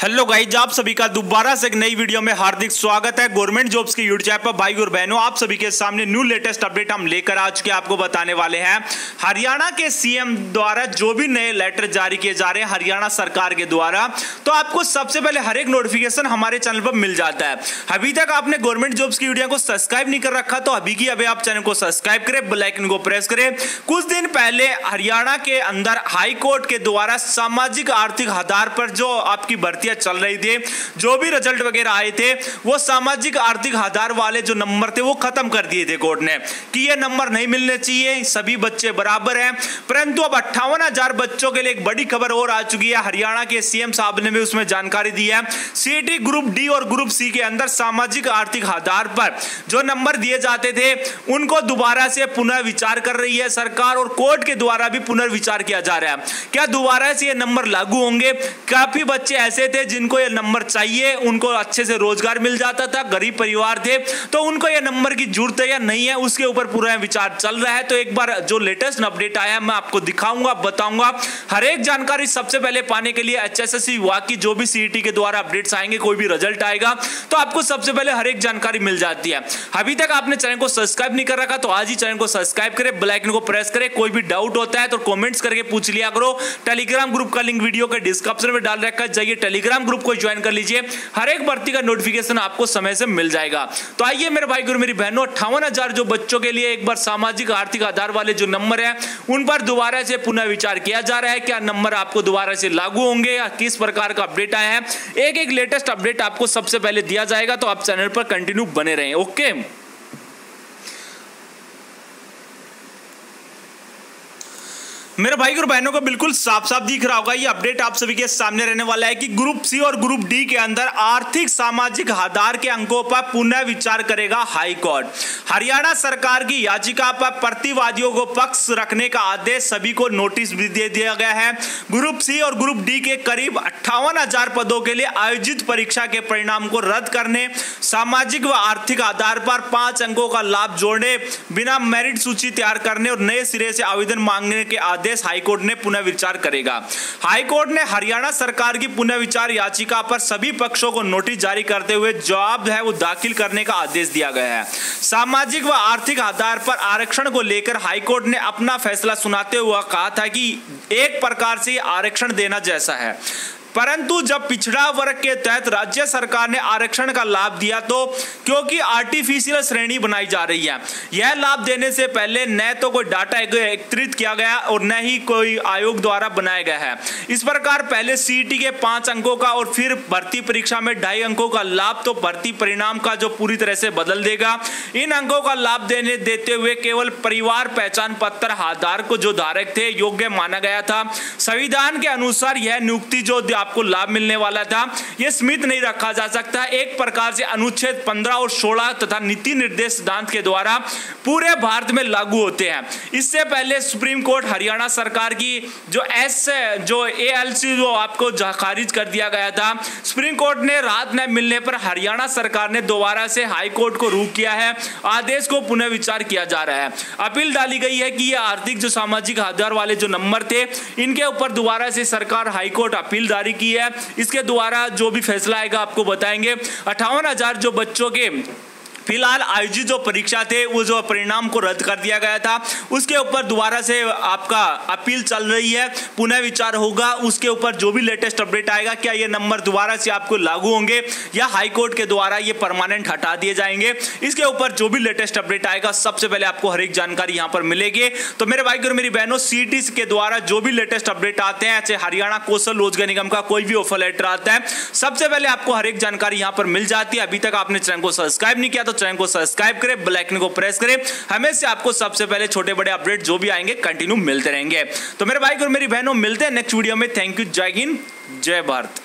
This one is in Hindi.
हेलो गाइज़, आप सभी का दोबारा से एक नई वीडियो में हार्दिक स्वागत है। गवर्नमेंट जॉब्स की यूट्यूब पर भाई और बहनों, आप सभी के सामने न्यू लेटेस्ट अपडेट हम लेकर आ चुके आपको बताने वाले हैं। हरियाणा के सीएम द्वारा जो भी नए लेटर जारी किए जा रहे हैं, हरियाणा सरकार के द्वारा तो आपको सबसे पहले हर एक नोटिफिकेशन हमारे चैनल पर मिल जाता है। अभी तक आपने गवर्नमेंट जॉब्स की वीडियो को सब्सक्राइब नहीं कर रखा तो अभी की अभी आप चैनल को सब्सक्राइब करें बेलाइकन को प्रेस करें। कुछ दिन पहले हरियाणा के अंदर हाईकोर्ट के द्वारा सामाजिक आर्थिक आधार पर जो आपकी भर्तियाँ चल रही थी। जो भी रिज़ल्ट वगैरह आए थे, वो सामाजिक, आर्थिक आधार वाले जो नंबर थे, वो खत्म कर दिए थे कोर्ट ने कि ये नंबर नहीं मिलने चाहिए, सभी बच्चे बराबर हैं। परंतु अब अट्ठावन बच्चों के लिए एक बड़ी खबर और आ चुकी है। हरियाणा के सीएम साहब ने भी उसमें जानकारी दी है। सीटी ग्रुप डी और ग्रुप सी के अंदर सामाजिक, आर्थिक आधार पर जो नंबर दिए जाते थे, उनको दोबारा से पुनर्विचार कर रही है सरकार और कोर्ट के द्वारा भी पुनर्विचार किया जा रहा है। क्या दोबारा से ये नंबर लागू होंगे? काफ़ी बच्चे ऐसे थे जिनको ये नंबर चाहिए, उनको अच्छे से रोज़गार मिल जाता था, गरीब परिवार थे तो उनको ये नंबर की ज़रूरत है या नहीं है, उसके ऊपर पूरा विचार चल रहा है। तो एक बार जो लेटेस्ट अपडेट आया, मैं आपको दिखाऊँगा, बताऊँगा। हर एक जानकारी सबसे पहले पाने के लिए एच एस की, जो भी सीईटी के द्वारा अपडेट्स आएँगे, कोई भी रिज़ल्ट आएगा तो आपको सबसे पहले हर एक जानकारी मिल जाती है। अभी तक आपने चैनल को सब्सक्राइब नहीं कर रखा तो आज ही चैनल को सब्सक्राइब करें बेलाइकन को प्रेस करें, कोई भी डाउट होता है तो कमेंट्स करके पूछ लिया करो। टेलीग्राम ग्रुप का लिंक वीडियो के डिस्क्रिप्शन में डाल रखा जाइए टेलीग्राम ग्रुप को ज्वाइन कर लीजिए। हर एक भर्ती का नोटिफिकेशन आपको समय से मिल जाएगा। तो आइए मेरे भाई गुरु, मेरी बहनों, अट्ठावन जो बच्चों के लिए एक बार सामाजिक, आर्थिक आधार वाले जो नंबर है, उन पर दोबारा से पुनः विचार किया जा रहा है। क्या नंबर आपको दोबारा से लागू होंगे या किस प्रकार का अपडेट आया है? एक एक लेटेस्ट अपडेट आपको सबसे पहले दिया जाएगा। तो आप चैनल पर कंटिन्यू बने रहें ओके मेरे भाई और बहनों को बिल्कुल साफ़ साफ़ दिख रहा होगा, ये अपडेट आप सभी के सामने रहने वाला है कि ग्रुप सी और ग्रुप डी के अंदर आर्थिक, सामाजिक आधार के अंकों पर पुनः विचार करेगा हाई कोर्ट हरियाणा सरकार की याचिका पर प्रतिवादियों को पक्ष रखने का आदेश सभी को नोटिस भी दे दिया गया है। ग्रुप सी और ग्रुप डी के करीब अट्ठावन पदों के लिए आयोजित परीक्षा के परिणाम को रद्द करने, सामाजिक व आर्थिक आधार पर पाँच अंकों का लाभ जोड़ने, बिना मेरिट सूची तैयार करने और नए सिरे से आवेदन मांगने के आदेश आदेश हाईकोर्ट ने पुनः विचार करेगा। हाईकोर्ट ने हरियाणा सरकार की पुनः विचार याचिका पर सभी पक्षों को नोटिस जारी करते हुए जवाब है, वो दाखिल करने का आदेश दिया गया है। सामाजिक व आर्थिक आधार पर आरक्षण को लेकर हाईकोर्ट ने अपना फैसला सुनाते हुए कहा था कि एक प्रकार से आरक्षण देना जैसा है। परंतु जब पिछड़ा वर्ग के तहत राज्य सरकार ने आरक्षण का लाभ दिया तो क्योंकि आर्टिफिशियल श्रेणी बनाई जा रही है, यह लाभ देने से पहले न तो कोई डाटा एकत्रित किया गया और न ही कोई आयोग द्वारा बनाया गया है। इस प्रकार पहले सीईटी के पाँच अंकों का और फिर भर्ती परीक्षा में ढाई अंकों का लाभ तो भर्ती परिणाम का जो पूरी तरह से बदल देगा। इन अंकों का लाभ देने, देते हुए केवल परिवार पहचान पत्र, आधार को जो धारक थे, योग्य माना गया था। संविधान के अनुसार यह नियुक्ति जो आपको लाभ मिलने वाला था। यह स्मित नहीं रखा जा सकता। एक प्रकार से अनुच्छेद 15 और 16 तथा नीति निर्देश सिद्धांत के द्वारा पूरे भारत में लागू होते हैं। इससे पहले सुप्रीम कोर्ट हरियाणा सरकार की जो एस, जो ए जो आपको खारिज कर दिया गया था, सुप्रीम कोर्ट ने राहत न मिलने पर हरियाणा सरकार ने दोबारा से हाई कोर्ट को रूक किया है। आदेश को पुनः विचार किया जा रहा है। अपील डाली गई है कि ये आर्थिक, जो सामाजिक आधार वाले जो नंबर थे, इनके ऊपर दोबारा से सरकार हाईकोर्ट अपील जारी जारी की है। इसके द्वारा जो भी फैसला आएगा, आपको बताएँगे। अठावन जो बच्चों के फ़िलहाल आयोजित जो परीक्षा थे, वो जो परिणाम को रद्द कर दिया गया था, उसके ऊपर दोबारा से आपका अपील चल रही है, पुनः विचार होगा, उसके ऊपर जो भी लेटेस्ट अपडेट आएगा, क्या ये नंबर दोबारा से आपको लागू होंगे, या हाईकोर्ट के द्वारा ये परमानेंट हटा दिए जाएँगे, इसके ऊपर जो भी लेटेस्ट अपडेट आएगा, सबसे पहले आपको हर एक जानकारी यहाँ पर मिलेगी। तो मेरे भाई और मेरी बहनों सी के द्वारा जो भी लेटेस्ट अपडेट आते हैं चाहे हरियाणा कौशल रोज़गार निगम का कोई भी ऑफ़र लेटर आता है, सबसे पहले आपको हर एक जानकारी यहाँ पर मिल जाती है, अभी तक आपने चैनल को सब्सक्राइब नहीं किया तो चैनल को सब्सक्राइब करें, बेल को प्रेस करें। हमेशा आपको सबसे पहले छोटे बड़े अपडेट जो भी आएँगे कंटिन्यू मिलते रहेंगे। तो मेरे भाई और मेरी बहनों, मिलते हैं नेक्स्ट वीडियो में। थैंक यू जय हिंद जय भारत